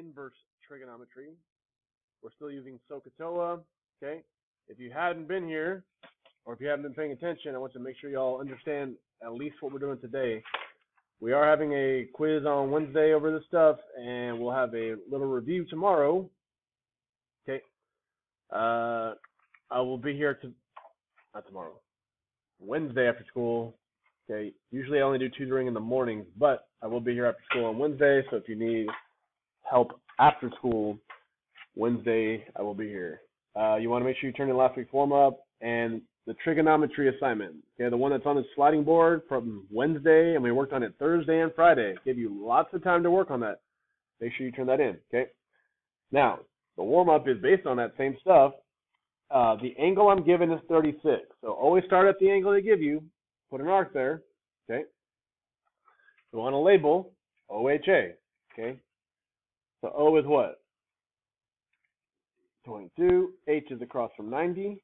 inverse trigonometry. We're still using SOHCAHTOA, okay? If you hadn't been here, or if you haven't been paying attention, I want to make sure y'all understand at least what we're doing today. We are having a quiz on Wednesday over this stuff, and we'll have a little review tomorrow. Okay. Uh, I will be here to not tomorrow. Wednesday after school. Okay. Usually I only do tutoring in the mornings, but I will be here after school on Wednesday. So if you need help after school, Wednesday I will be here. Uh, you want to make sure you turn in last week's warm up and the trigonometry assignment. Okay, the one that's on the sliding board from Wednesday, and we worked on it Thursday and Friday. Give you lots of time to work on that. Make sure you turn that in. Okay. Now the warm up is based on that same stuff. Uh, the angle I'm given is 36. So always start at the angle they give you. Put an arc there. Okay. You want to label OHA. Okay. So O is what? 22. H is across from 90.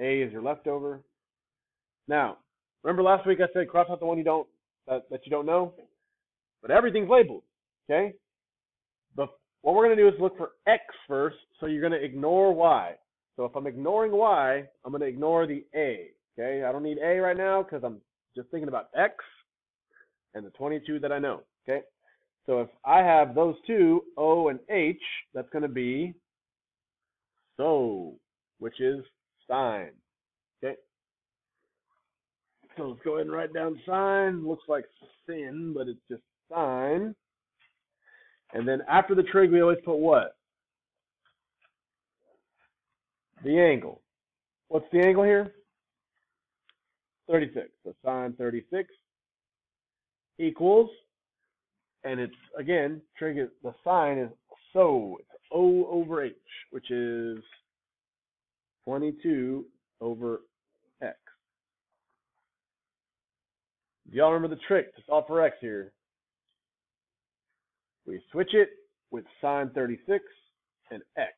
A is your leftover. Now, remember last week I said cross out the one you don't that, that you don't know? But everything's labeled. Okay? But what we're gonna do is look for X first, so you're gonna ignore Y. So if I'm ignoring Y, I'm gonna ignore the A. Okay? I don't need A right now because I'm just thinking about X and the 22 that I know. Okay? So if I have those two, O and H, that's going to be so, which is sine. Okay. So let's go ahead and write down sine. Looks like sin, but it's just sine. And then after the trig, we always put what? The angle. What's the angle here? 36. So sine 36 equals and it's again trig the sign is so it's O over H, which is 22 over X. Do y'all remember the trick to solve for X here? We switch it with sine 36 and X.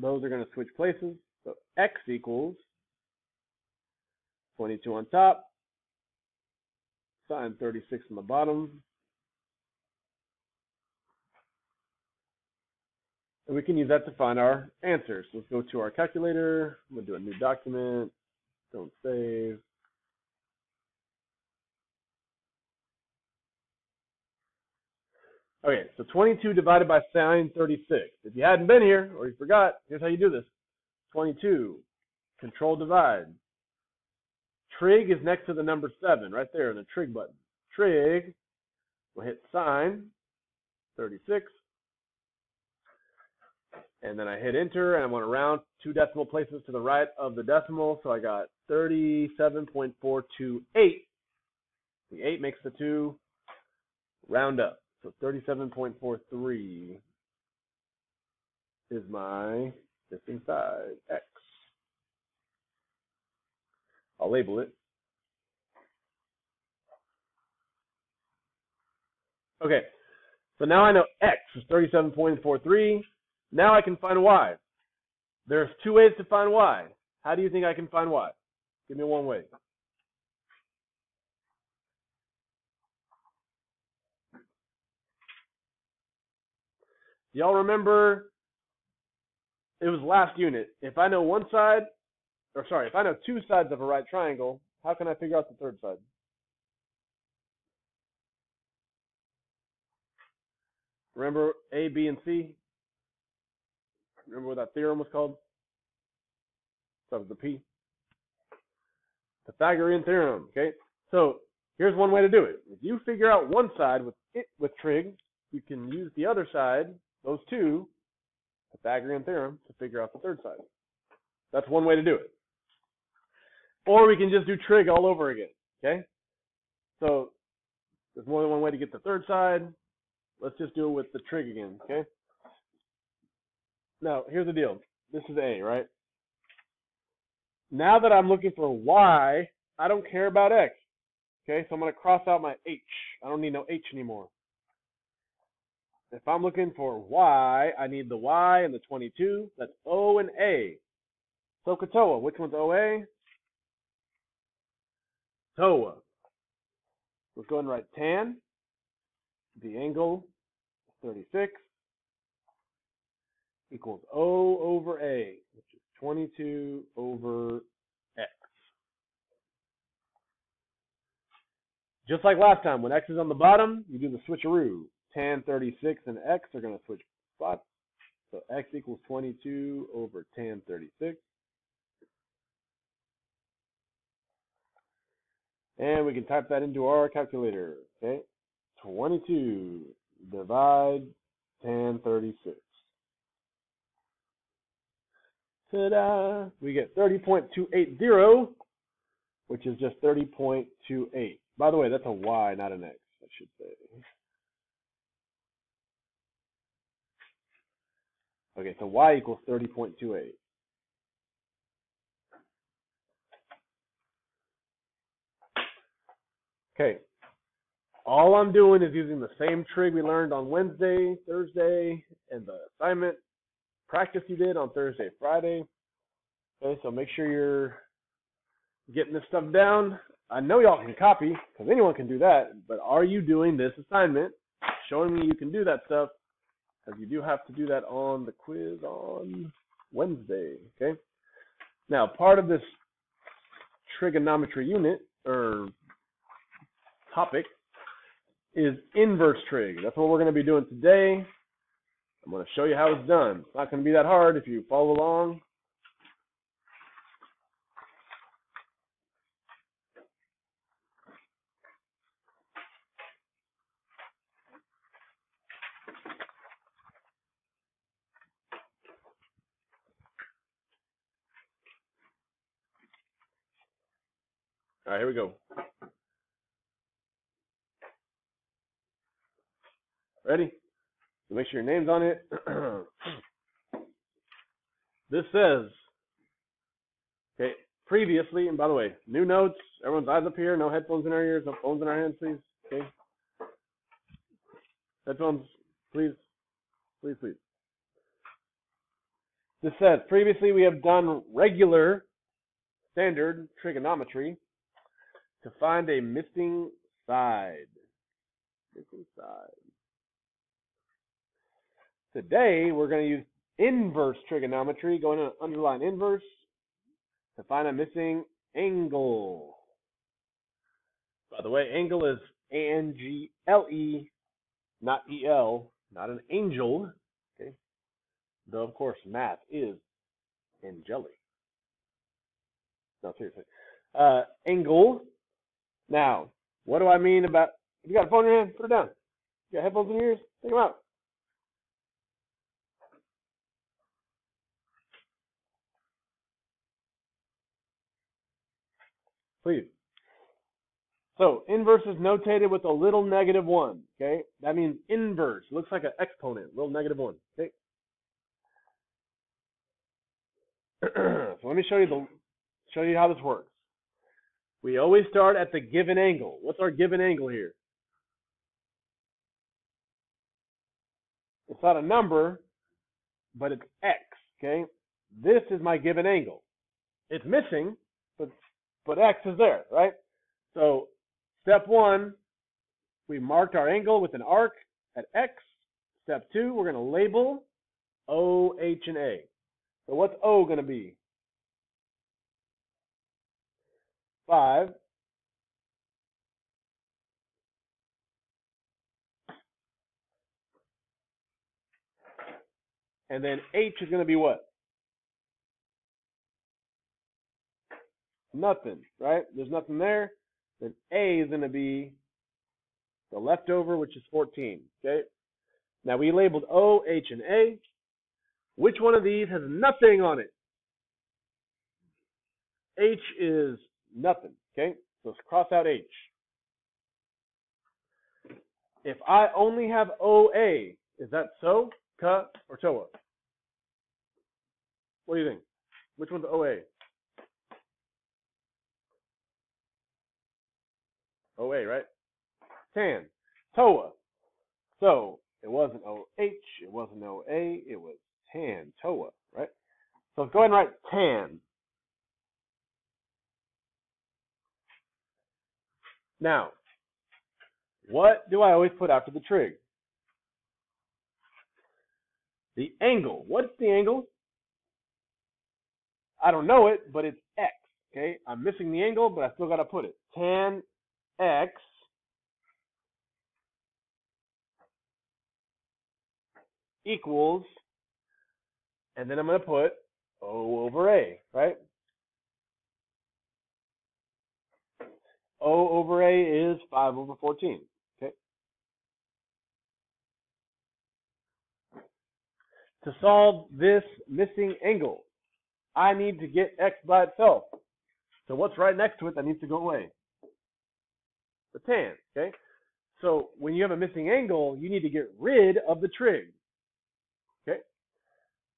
Those are going to switch places. So X equals 22 on top, sine 36 on the bottom, And we can use that to find our answers. Let's go to our calculator. I'm going to do a new document. Don't save. Okay, so 22 divided by sine 36. If you hadn't been here or you forgot, here's how you do this. 22, control divide. Trig is next to the number 7, right there in the trig button. Trig, we'll hit sine 36 and then I hit enter and I want to round two decimal places to the right of the decimal. So I got 37.428. The 8 makes the 2. Round up. So 37.43 is my missing side, X. I'll label it. Okay, so now I know X is 37.43. Now I can find y. There's two ways to find y. How do you think I can find y? Give me one way. Y'all remember it was last unit. If I know one side, or sorry, if I know two sides of a right triangle, how can I figure out the third side? Remember A, B, and C? Remember what that theorem was called? That was the P. Pythagorean theorem. Okay. So here's one way to do it. If you figure out one side with it with trig, you can use the other side, those two, Pythagorean theorem, to figure out the third side. That's one way to do it. Or we can just do trig all over again. Okay. So there's more than one way to get the third side. Let's just do it with the trig again. Okay. Now, here's the deal. This is A, right? Now that I'm looking for Y, I don't care about X. Okay, so I'm going to cross out my H. I don't need no H anymore. If I'm looking for Y, I need the Y and the 22. That's O and A. So Katoa, which one's OA? TOA. Let's go ahead and write tan. The angle 36. Equals O over A, which is 22 over X. Just like last time, when X is on the bottom, you do the switcheroo. Tan 36 and X are going to switch spots. So X equals 22 over tan 36. And we can type that into our calculator. Okay, 22 divide tan 36. Ta-da! We get 30.280, which is just 30.28. By the way, that's a y, not an x, I should say. Okay, so y equals 30.28. Okay, all I'm doing is using the same trig we learned on Wednesday, Thursday, and the assignment practice you did on Thursday, Friday. Okay, so make sure you're getting this stuff down. I know y'all can copy because anyone can do that, but are you doing this assignment, showing me you can do that stuff? Because you do have to do that on the quiz on Wednesday. Okay. Now, part of this trigonometry unit or topic is inverse trig. That's what we're going to be doing today. I'm going to show you how it's done. It's not going to be that hard if you follow along. All right, here we go. Ready? So make sure your name's on it. this says, okay, previously, and by the way, new notes, everyone's eyes up here, no headphones in our ears, no phones in our hands, please. Okay. Headphones, please, please, please. This says, previously we have done regular standard trigonometry to find a missing side. Missing side. Today, we're going to use inverse trigonometry, going to underline inverse, to find a missing angle. By the way, angle is A-N-G-L-E, not E-L, not an angel. Okay. Though, of course, math is angelic. No, seriously. Uh, angle. Now, what do I mean about, you got a phone in your hand, put it down. You got headphones in your ears? Take them out. Please. So inverse is notated with a little negative one. Okay, that means inverse. Looks like an exponent, little negative one. Okay. so let me show you the show you how this works. We always start at the given angle. What's our given angle here? It's not a number, but it's x. Okay, this is my given angle. It's missing, but x is there, right? So step one, we marked our angle with an arc at x. Step two, we're going to label O, H, and A. So what's O going to be? 5. And then H is going to be what? Nothing, right? There's nothing there. Then A is going to be the leftover, which is 14, okay? Now we labeled O, H, and A. Which one of these has nothing on it? H is nothing, okay? So let's cross out H. If I only have OA, is that so, ka, or toa? What do you think? Which one's OA? Oh OA, right? Tan. TOA. So it wasn't OH, it wasn't oh OA, it was tan, TOA, right? So go ahead and write tan. Now, what do I always put after the trig? The angle. What's the angle? I don't know it, but it's x. Okay, I'm missing the angle, but I still got to put it. Tan x equals, and then I'm going to put O over A, right? O over A is 5 over 14. Okay. To solve this missing angle, I need to get x by itself. So what's right next to it that needs to go away? The tan, okay? So when you have a missing angle, you need to get rid of the trig. Okay?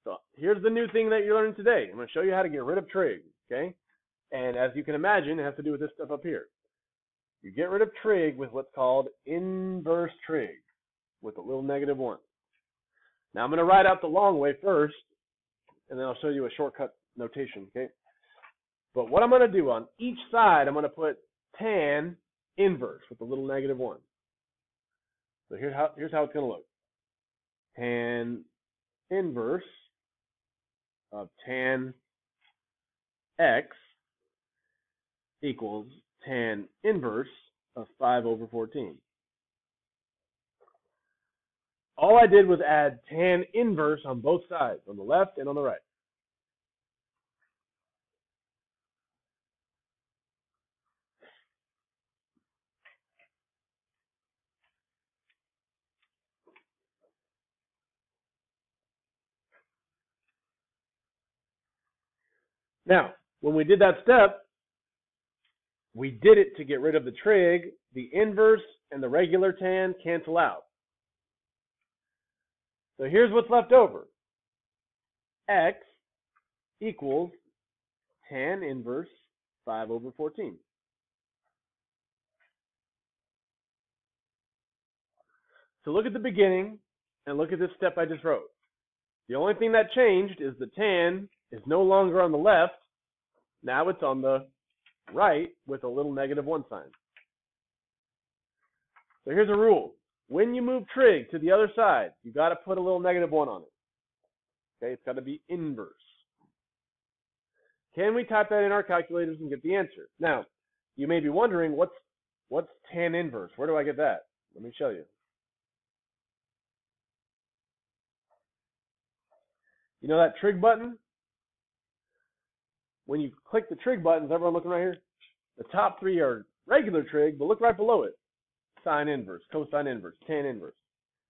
So here's the new thing that you're learning today. I'm going to show you how to get rid of trig, okay? And as you can imagine, it has to do with this stuff up here. You get rid of trig with what's called inverse trig with a little negative one. Now I'm going to write out the long way first, and then I'll show you a shortcut notation, okay? But what I'm going to do on each side, I'm going to put tan inverse with the little negative one. So here's how, here's how it's going to look. Tan inverse of tan x equals tan inverse of 5 over 14. All I did was add tan inverse on both sides, on the left and on the right. Now, when we did that step, we did it to get rid of the trig. The inverse and the regular tan cancel out. So here's what's left over. x equals tan inverse 5 over 14. So look at the beginning and look at this step I just wrote. The only thing that changed is the tan is no longer on the left. Now it's on the right with a little negative one sign. So here's a rule. When you move trig to the other side, you got to put a little negative one on it. Okay, it's got to be inverse. Can we type that in our calculators and get the answer? Now, you may be wondering, what's what's tan inverse? Where do I get that? Let me show you. You know that trig button? When you click the trig buttons, everyone looking right here? The top three are regular trig, but look right below it. Sine inverse, cosine inverse, tan inverse.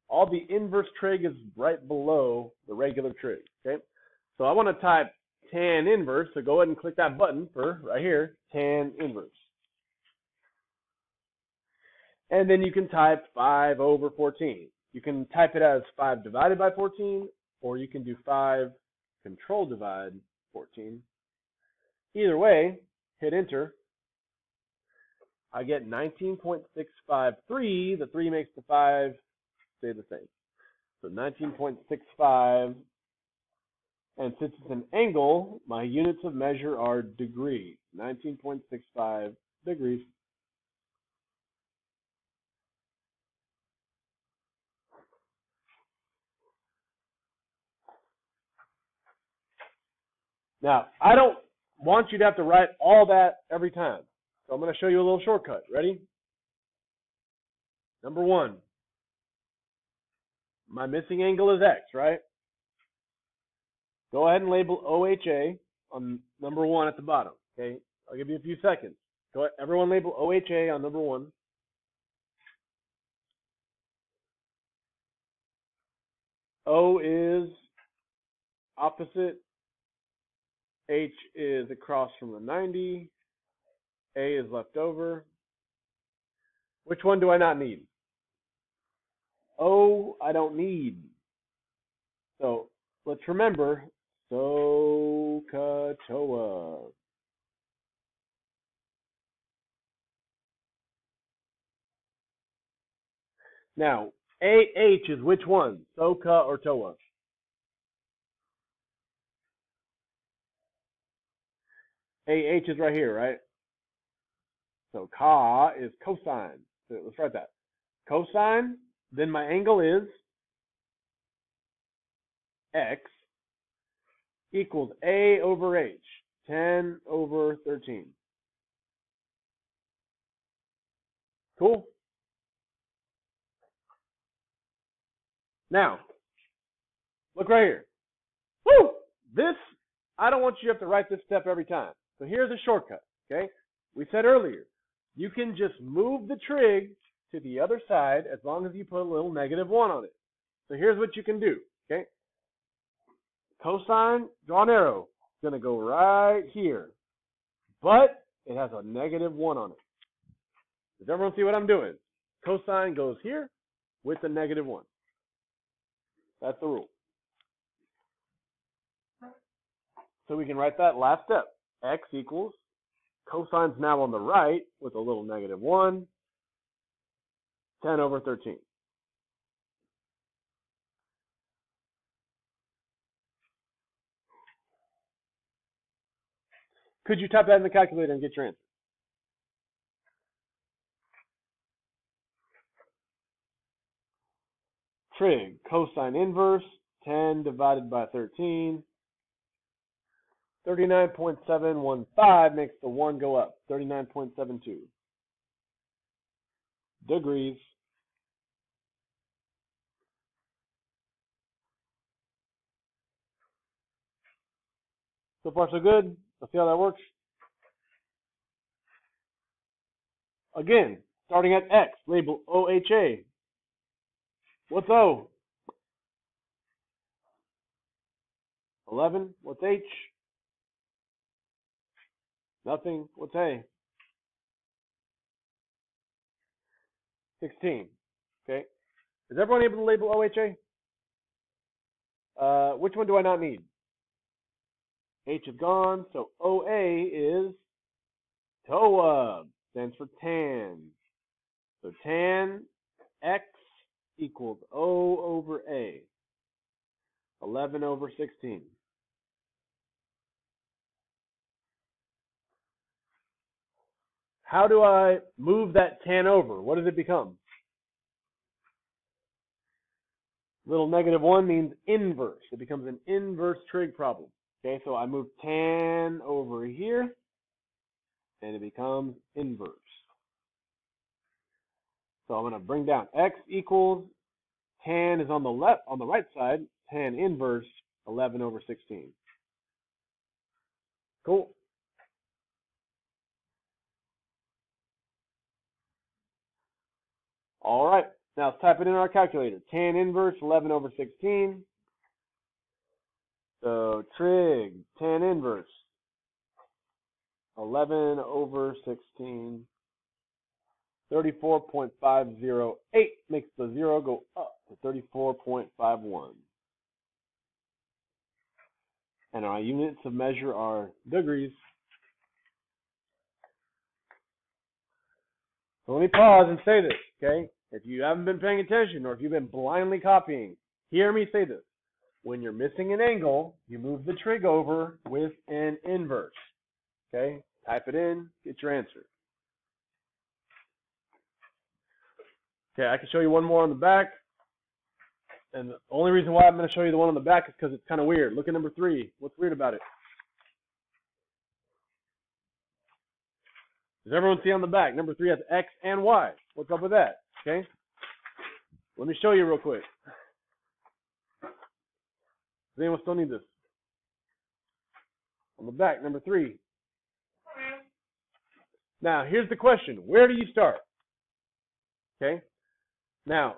All the inverse trig is right below the regular trig, okay? So I want to type tan inverse, so go ahead and click that button for right here, tan inverse. And then you can type 5 over 14. You can type it as 5 divided by 14, or you can do 5 control divide 14. Either way, hit enter. I get 19.653. The 3 makes the 5 stay the same. So 19.65. And since it's an angle, my units of measure are degrees. 19.65 degrees. Now, I don't want you to have to write all that every time. So I'm going to show you a little shortcut. Ready? Number one. My missing angle is x, right? Go ahead and label OHA on number one at the bottom. Okay, I'll give you a few seconds. Go ahead, everyone label OHA on number one. O is opposite H is across from the 90. A is left over. Which one do I not need? O, I don't need. So let's remember SOHCAHTOA. Now, AH is which one? SOHCA or TOA? AH is right here, right? So ka is cosine. So let's write that. Cosine, then my angle is x equals a over h, 10 over 13. Cool? Now, look right here. Woo! This, I don't want you to have to write this step every time. So here's a shortcut, okay? We said earlier, you can just move the trig to the other side as long as you put a little negative 1 on it. So here's what you can do, okay? Cosine, draw an arrow. It's going to go right here. But it has a negative 1 on it. Does everyone see what I'm doing? Cosine goes here with the negative 1. That's the rule. So we can write that last step. X equals, cosine's now on the right with a little negative 1, 10 over 13. Could you type that in the calculator and get your answer? trig, cosine inverse, 10 divided by 13. 39.715 makes the 1 go up, 39.72 degrees. So far so good. Let's see how that works. Again, starting at x, label OHA, What's O? 11. What's H? Nothing. What's A? 16. Okay. Is everyone able to label OHA? Uh, which one do I not need? H is gone, so OA is TOA, stands for tan. So tan X equals O over A. 11 over 16. How do I move that tan over? What does it become? Little negative 1 means inverse. It becomes an inverse trig problem. Okay, so I move tan over here, and it becomes inverse. So I'm going to bring down x equals tan is on the left on the right side, tan inverse 11 over 16. Cool. All right. Now let's type it in our calculator. Tan inverse 11 over 16. So trig tan inverse 11 over 16 34.508 makes the zero go up to 34.51. And our units of measure are degrees. So let me pause and say this, okay? If you haven't been paying attention or if you've been blindly copying, hear me say this. When you're missing an angle, you move the trig over with an inverse. Okay? Type it in, get your answer. Okay, I can show you one more on the back. And the only reason why I'm going to show you the one on the back is because it's kind of weird. Look at number three. What's weird about it? Does everyone see on the back? Number three has X and Y. What's up with that? Okay. Let me show you real quick. Does anyone still need this? On the back, number three. Now, here's the question. Where do you start? Okay. Now,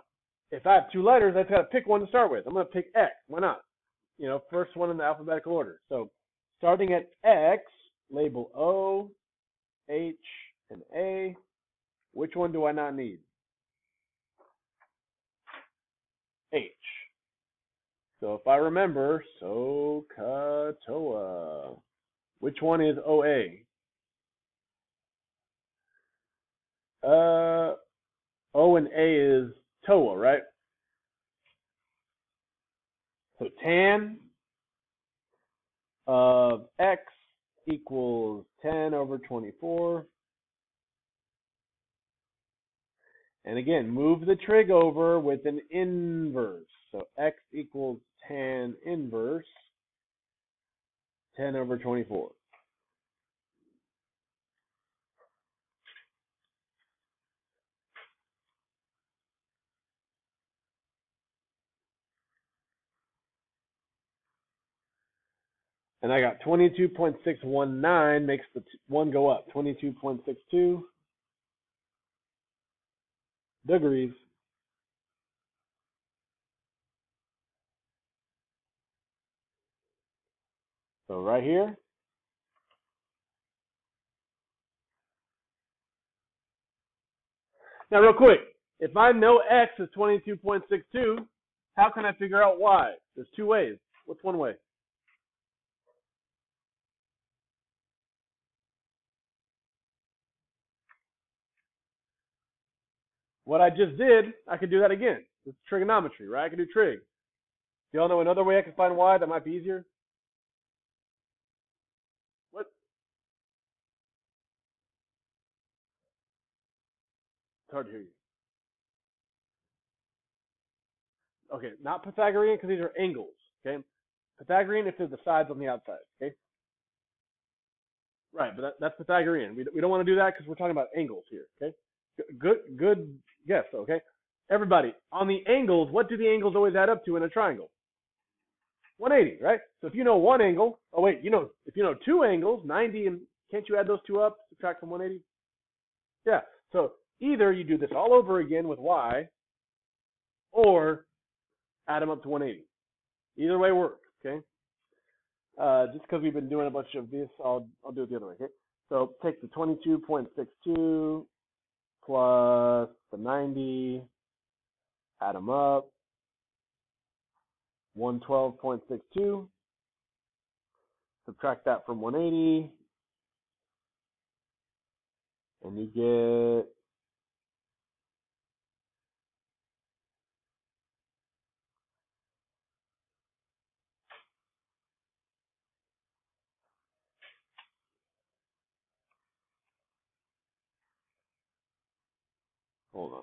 if I have two letters, I've got to pick one to start with. I'm going to pick X. Why not? You know, first one in the alphabetical order. So starting at X, label O, H, and A. Which one do I not need? H. So if I remember, SOHCAHTOA. Which one is OA? Uh, O and A is TOA, right? So tan of X equals 10 over 24. And again, move the trig over with an inverse. So X equals tan inverse 10 over 24. And I got 22.619 makes the one go up. 22.62 degrees. So right here, now real quick, if I know x is 22.62, how can I figure out y? There's two ways. What's one way? What I just did, I could do that again. It's trigonometry, right? I can do trig. Do y'all know another way I can find y that might be easier? What? It's hard to hear you. Okay, not Pythagorean because these are angles. Okay, Pythagorean if there's the sides on the outside. Okay. Right, but that, that's Pythagorean. We, we don't want to do that because we're talking about angles here. Okay. Good, good guess. Okay. Everybody on the angles, what do the angles always add up to in a triangle? 180, right? So if you know one angle, oh wait, you know if you know two angles, 90 and can't you add those two up, subtract from 180? Yeah. So either you do this all over again with y, or add them up to 180. Either way works, okay? Uh, just because we've been doing a bunch of this, I'll I'll do it the other way, okay? So take the 22.62 plus the 90, add them up, 112.62, subtract that from 180, and you get hold on.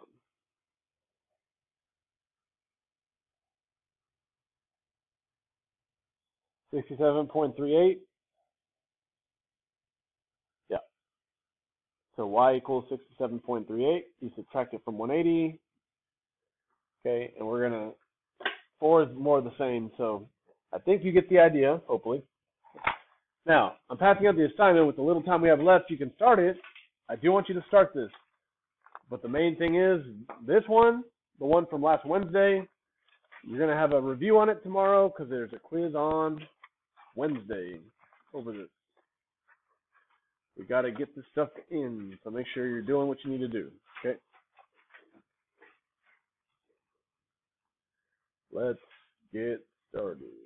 Sixty-seven point three eight. Yeah. So y equals sixty-seven point three eight. You subtract it from one eighty. Okay, and we're gonna four is more the same. So I think you get the idea. Hopefully. Now I'm passing out the assignment with the little time we have left. You can start it. I do want you to start this. But the main thing is this one, the one from last Wednesday, you're going to have a review on it tomorrow because there's a quiz on Wednesday over this. We got to get this stuff in, so make sure you're doing what you need to do. Okay? Let's get started.